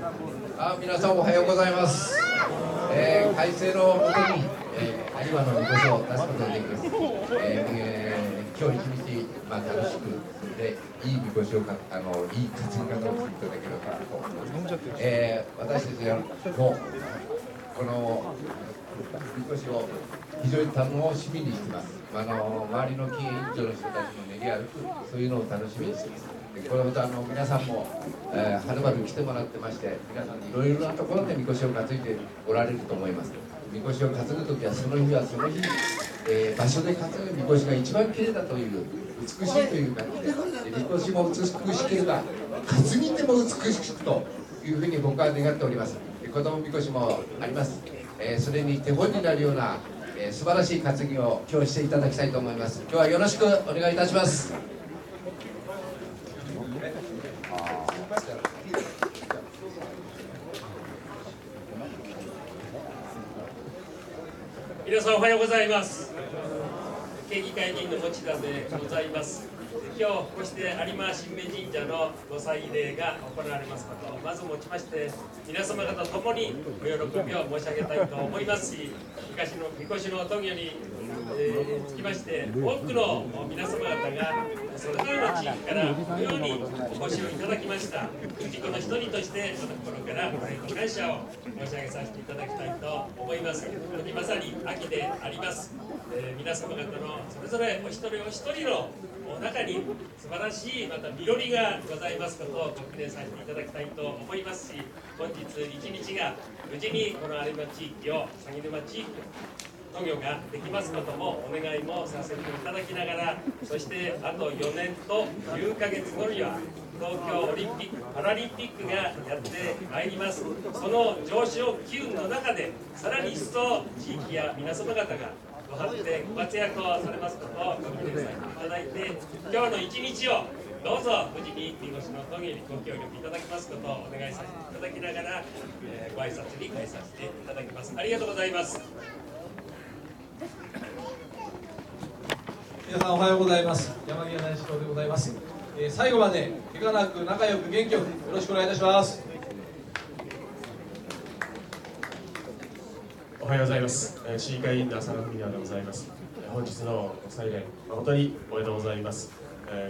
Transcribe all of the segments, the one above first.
あ皆さんおはようございます。えー、改正のもとに、えー、有馬の御所を出すことができます。えーえー、今日一日、まあ、楽しくでいいみこしをかあのいい担ぎ方をしていただければと思います。えー、私たちはもうこのみこしを非常に楽しみにしてます。あの周りの経営委員長の人たちも練り歩くそういうのを楽しみにしてます。でこれほどあの皆さんも、えー、はるばる来てもらってまして皆さんいろいろなところでみこしを担いでおられると思いますみこしを担ぐ時はその日はその日、えー、場所で担ぐみこしが一番綺麗だという美しいという感じでみこしも美しければ担ぎ手も美しくというふうに僕は願っておりますで子供みこしもあります、えー、それに手本になるような、えー、素晴らしい担ぎを今日していただきたいと思います。今日はよろしくお願いいたします。皆さんおはようございます。県議会議員の持田でございます。今日こうして有馬新明神社のご祭礼が行われます。ことをまずもちまして皆様方ともにお喜びを申し上げたいと思います。し東のみこしの闘牛に、えー、つきまして多くの皆様方がそれぞれの地域からこのようにお越しをいただきました。氏子の一人としてその心からご感謝を申し上げさせていただきたいと思います。本当にまさに秋であります、えー、皆様方のそれぞれお一人お一人の中に素晴らしいまた実りがございますことをご記念させていただきたいと思いますし本日一日が無事にこの有馬地域を鷺沼地域農業ができますこともお願いもさせていただきながらそしてあと4年と9ヶ月後には東京オリンピック・パラリンピックがやってまいります。その上昇機運の中でさらに一層地域や皆様方がご発展ご活躍をされます。ことをご記念させてい。ただいて今日の一日をどうぞ無事に見越しの峠にご協力いただきますことをお願いさせていただきながら、えー、ご挨拶に返させていただきます。ありがとうございます。皆さんおはようございます。山際大志郎でございます、えー、最後まで怪我なく仲良く元気よくよろしくお願いいたします。おはようございます。市議会議員の浅野文也でございます。本日のご祭礼誠におめでとうございます。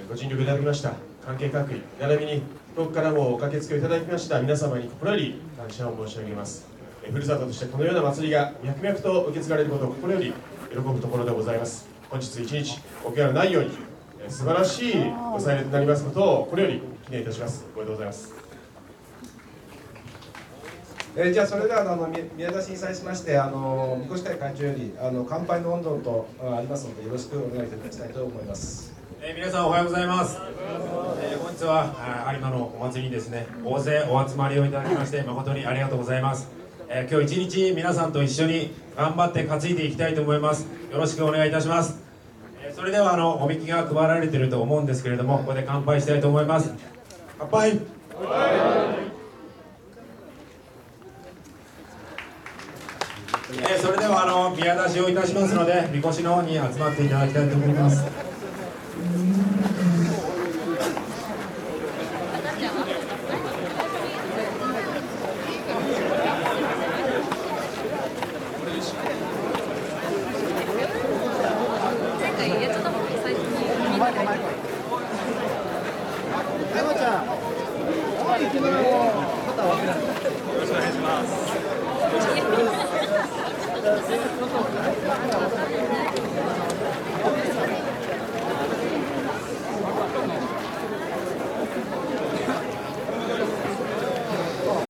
ご尽力いただきました。関係各位並びに遠くからもお駆けつけいただきました。皆様に心より感謝を申し上げます。ふるさととしてこのような祭りが脈々と受け継がれることを心より喜ぶところでございます。本日一日お怪我のないように素晴らしいご祭礼となりますことをこれより記念いたします。おめでとうございます。えー、じゃあそれではあの宮田市に際しましてあのみこし会会長よりあの乾杯の温度とありますのでよろしくお願いいたしたいと思います？えー、皆さんおはようございます。えー、本日は有馬のお祭りにですね大勢お集まりをいただきまして誠にありがとうございます。えー、今日一日皆さんと一緒に頑張って担いでいきたいと思います。よろしくお願いいたします。えー、それではあのおみきが配られていると思うんですけれどもここで乾杯したいと思います。乾杯。えー、それではあの宮出しをいたしますのでみこしの方に集まっていただきたいと思います。よろしくお願いします。すいません。